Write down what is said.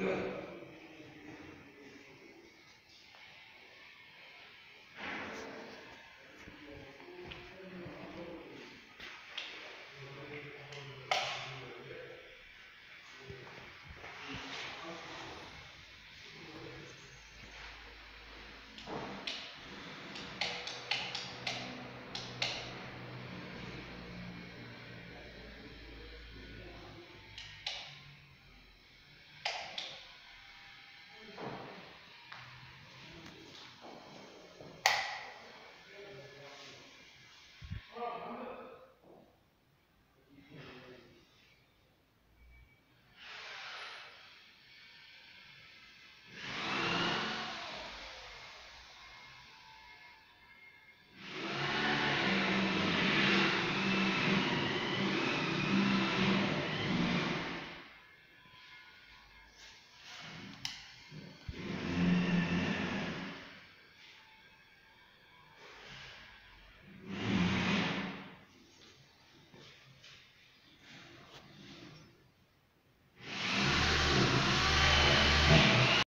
Yeah.